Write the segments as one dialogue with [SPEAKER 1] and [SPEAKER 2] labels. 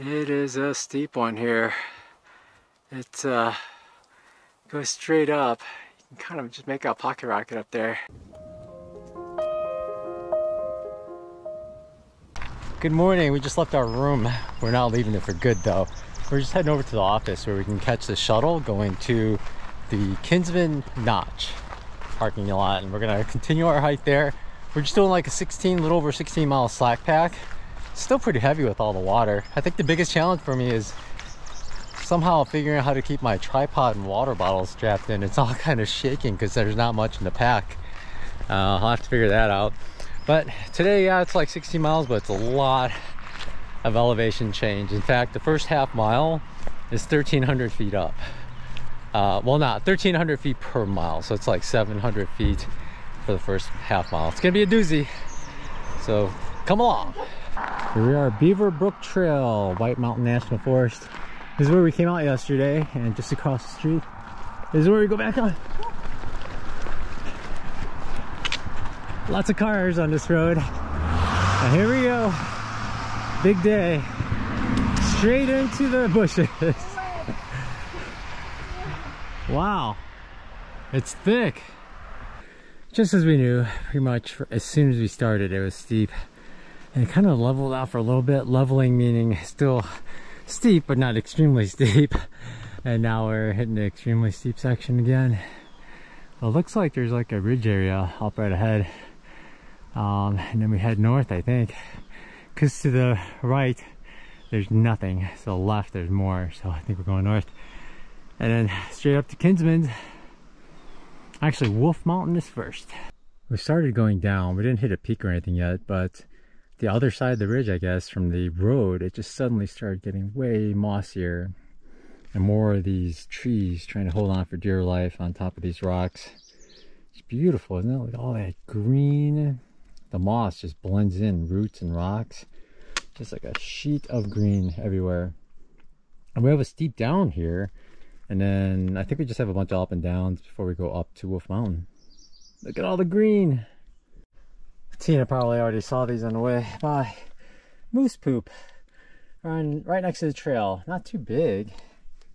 [SPEAKER 1] It is a steep one here. It uh, goes straight up. You can kind of just make out Pocket Rocket up there. Good morning. We just left our room. We're not leaving it for good though. We're just heading over to the office where we can catch the shuttle going to the Kinsman Notch parking lot and we're gonna continue our hike there. We're just doing like a 16, little over 16 mile slack pack. Still pretty heavy with all the water. I think the biggest challenge for me is somehow figuring out how to keep my tripod and water bottles strapped in. It's all kind of shaking because there's not much in the pack. Uh, I'll have to figure that out. But today, yeah, it's like 60 miles, but it's a lot of elevation change. In fact, the first half mile is 1,300 feet up. Uh, well, not 1,300 feet per mile, so it's like 700 feet for the first half mile. It's gonna be a doozy, so come along. Here we are, Beaver Brook Trail, White Mountain National Forest. This is where we came out yesterday, and just across the street this is where we go back on. Lots of cars on this road. And here we go. Big day. Straight into the bushes. wow. It's thick. Just as we knew, pretty much as soon as we started, it was steep. And kind of leveled out for a little bit. Leveling meaning still steep, but not extremely steep. And now we're hitting the extremely steep section again. Well, it looks like there's like a ridge area up right ahead. Um, and then we head north I think. Because to the right there's nothing. So left there's more. So I think we're going north. And then straight up to Kinsman. Actually Wolf Mountain is first. We started going down. We didn't hit a peak or anything yet but the other side of the ridge I guess from the road it just suddenly started getting way mossier and more of these trees trying to hold on for dear life on top of these rocks. It's beautiful isn't it? Like all that green. The moss just blends in roots and rocks. Just like a sheet of green everywhere. And we have a steep down here and then I think we just have a bunch of up and downs before we go up to Wolf Mountain. Look at all the green Tina probably already saw these on the way by moose poop right, right next to the trail not too big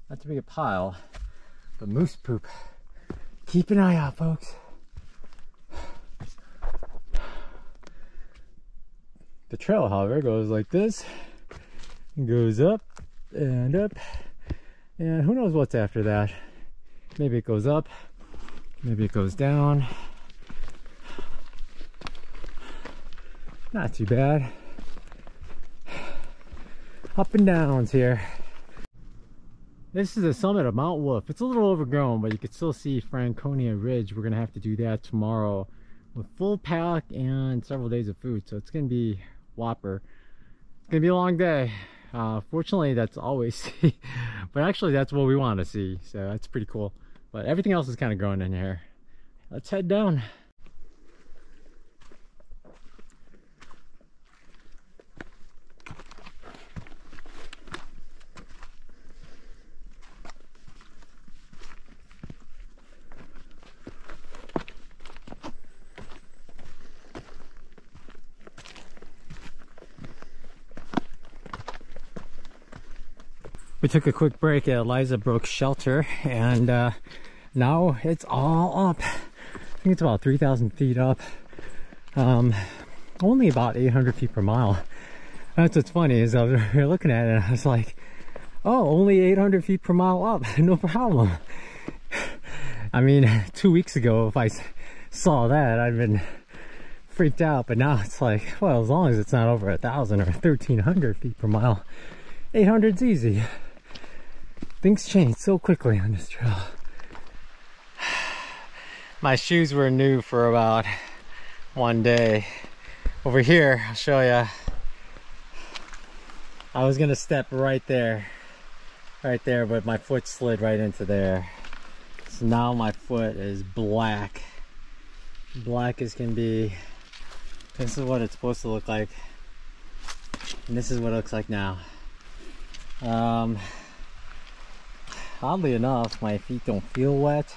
[SPEAKER 1] not too big a pile but moose poop keep an eye out folks The trail, however, goes like this. goes up and up. And who knows what's after that. Maybe it goes up. Maybe it goes down. Not too bad. Up and downs here. This is the summit of Mount Wolf. It's a little overgrown, but you can still see Franconia Ridge. We're gonna have to do that tomorrow with full pack and several days of food. So it's gonna be whopper it's gonna be a long day uh, fortunately that's always but actually that's what we want to see so that's pretty cool but everything else is kind of growing in here let's head down we took a quick break at Eliza Brook Shelter and uh, now it's all up. I think it's about 3,000 feet up. Um, only about 800 feet per mile. That's what's funny is I was looking at it and I was like, oh, only 800 feet per mile up, no problem. I mean, two weeks ago, if I saw that, I'd been freaked out, but now it's like, well, as long as it's not over a thousand or 1300 feet per mile, 800's easy. Things change so quickly on this trail. My shoes were new for about one day. Over here, I'll show you. I was gonna step right there, right there, but my foot slid right into there. So now my foot is black. Black as can be. This is what it's supposed to look like. And this is what it looks like now. Um, oddly enough my feet don't feel wet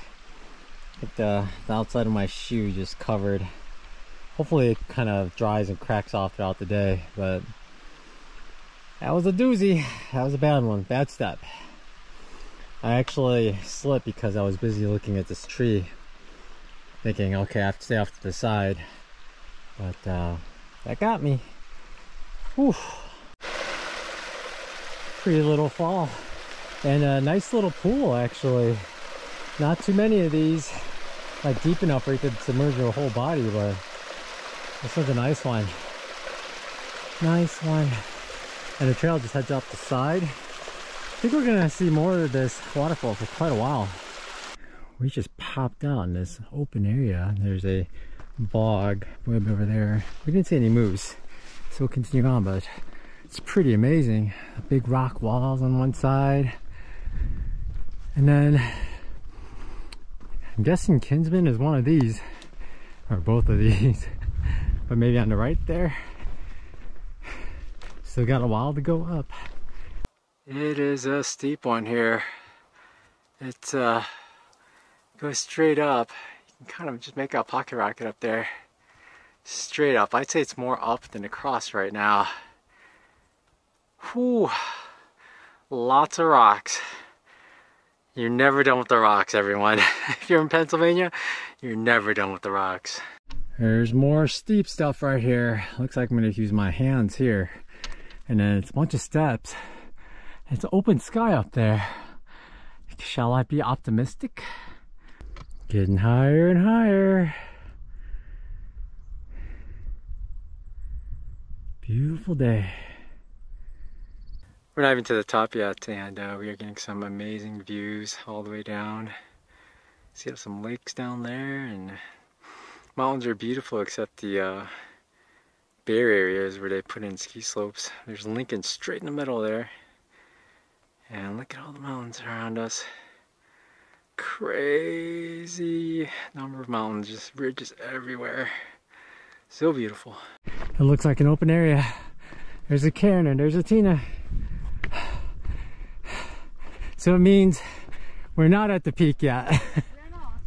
[SPEAKER 1] the, the outside of my shoe just covered hopefully it kind of dries and cracks off throughout the day but That was a doozy. That was a bad one. Bad step. I actually slipped because I was busy looking at this tree. Thinking, okay, I have to stay off to the side. But uh, that got me. Whew. Pretty little fall. And a nice little pool, actually. Not too many of these, like deep enough where you could submerge your whole body, but this was a nice one. Nice one. And the trail just heads up the side. I think we're gonna see more of this waterfall for quite a while. We just popped out in this open area. There's a bog way over there. We didn't see any moves, so we'll continue on, but it's pretty amazing. Big rock walls on one side. And then I'm guessing Kinsman is one of these, or both of these, but maybe on the right there. Still got a while to go up. It is a steep one here. It uh, goes straight up. You can kind of just make a pocket rocket up there. Straight up. I'd say it's more up than across right now. Whew. Lots of rocks. You're never done with the rocks, everyone. if you're in Pennsylvania, you're never done with the rocks. There's more steep stuff right here. Looks like I'm gonna use my hands here. And then it's a bunch of steps. It's open sky up there. Shall I be optimistic? Getting higher and higher. Beautiful day. We're not even to the top yet and uh, we are getting some amazing views all the way down. See some lakes down there and mountains are beautiful except the uh, bare areas where they put in ski slopes. There's Lincoln straight in the middle there. And look at all the mountains around us. Crazy number of mountains, just ridges everywhere. So beautiful. It looks like an open area. There's a cairn and there's a Tina. So it means we're not at the peak yet.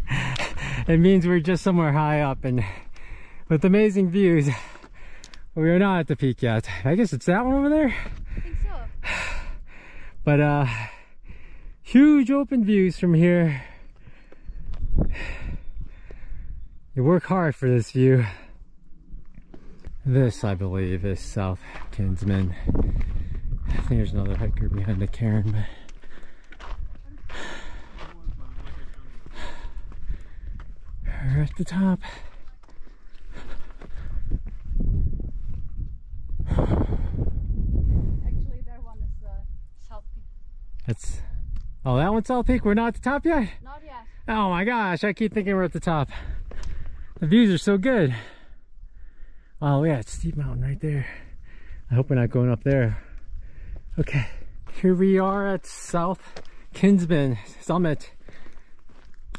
[SPEAKER 1] it means we're just somewhere high up and with amazing views. We are not at the peak yet. I guess it's that one over there.
[SPEAKER 2] I think so.
[SPEAKER 1] But uh, huge open views from here. You work hard for this view. This, I believe, is South Kinsman. I think there's another hiker behind the cairn, but we're at the top.
[SPEAKER 2] Actually, that one is uh, South Peak.
[SPEAKER 1] That's oh, that one's South Peak. We're not at the top yet.
[SPEAKER 2] Not yet.
[SPEAKER 1] Oh my gosh, I keep thinking we're at the top. The views are so good. Oh yeah, it's steep mountain right there. I hope we're not going up there. Okay, here we are at South Kinsman Summit.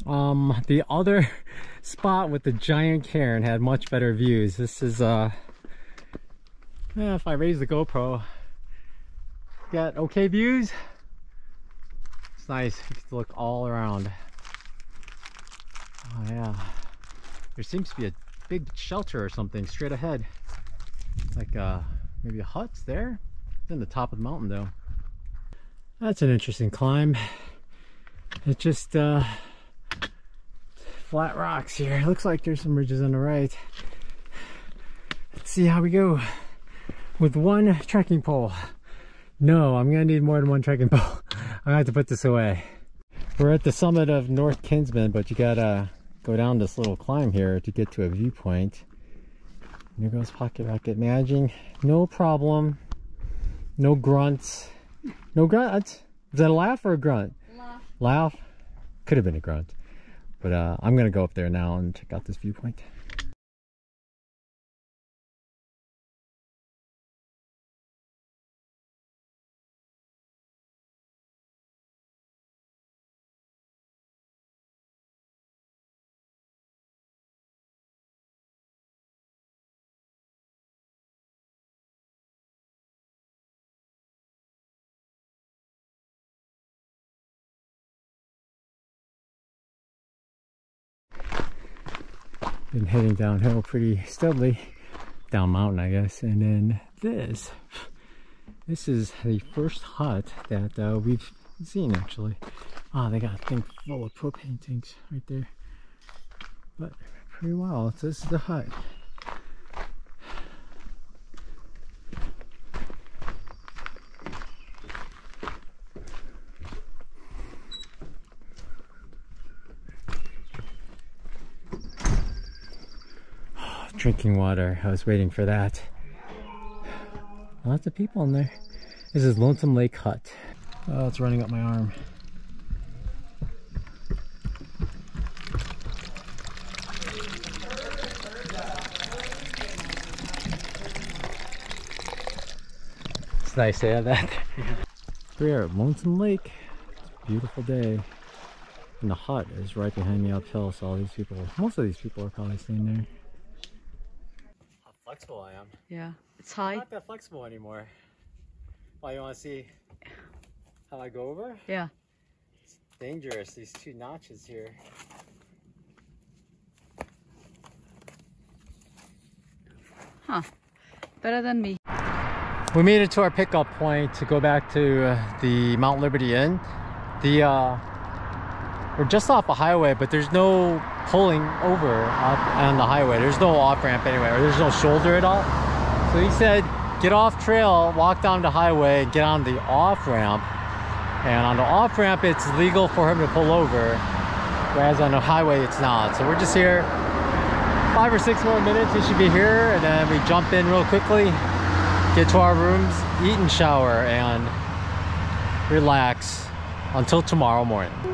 [SPEAKER 1] Um, the other spot with the giant cairn had much better views. This is, uh, yeah, if I raise the GoPro, got okay views. It's nice. You to look all around. Oh yeah. There seems to be a big shelter or something straight ahead. Like uh maybe a hut's there. It's in the top of the mountain though. That's an interesting climb. It just uh flat rocks here. Looks like there's some ridges on the right. Let's see how we go with one trekking pole. No, I'm gonna need more than one trekking pole. I'm gonna have to put this away. We're at the summit of North Kinsman, but you gotta go down this little climb here to get to a viewpoint. There goes Pocket Rocket managing. No problem. No grunts. No grunts. Is that a laugh or a grunt?
[SPEAKER 2] Laugh.
[SPEAKER 1] Laugh? Could have been a grunt. But uh, I'm gonna go up there now and check out this viewpoint. Been heading downhill pretty steadily down mountain I guess and then this This is the first hut that uh, we've seen actually. Ah, they got a thing full of propane tanks right there. But pretty well. This is the hut. Drinking water. I was waiting for that. Lots of people in there. This is Lonesome Lake Hut. Oh, it's running up my arm. It's nice to have that. We're at Lonesome Lake. Beautiful day. And the hut is right behind me uphill, so all these people, most of these people are probably staying there. How flexible I am.
[SPEAKER 2] Yeah, it's
[SPEAKER 1] I'm
[SPEAKER 2] high.
[SPEAKER 1] not that flexible anymore. Why, you want to see how I go over?
[SPEAKER 2] Yeah.
[SPEAKER 1] It's dangerous, these two notches here.
[SPEAKER 2] Huh. Better than me.
[SPEAKER 1] We made it to our pickup point to go back to uh, the Mount Liberty Inn. The uh, we're just off a highway, but there's no pulling over on the highway. There's no off ramp anywhere. Or there's no shoulder at all. So he said, get off trail, walk down the highway, get on the off ramp. And on the off ramp, it's legal for him to pull over, whereas on the highway, it's not. So we're just here five or six more minutes. He should be here, and then we jump in real quickly get to our rooms, eat and shower, and relax until tomorrow morning.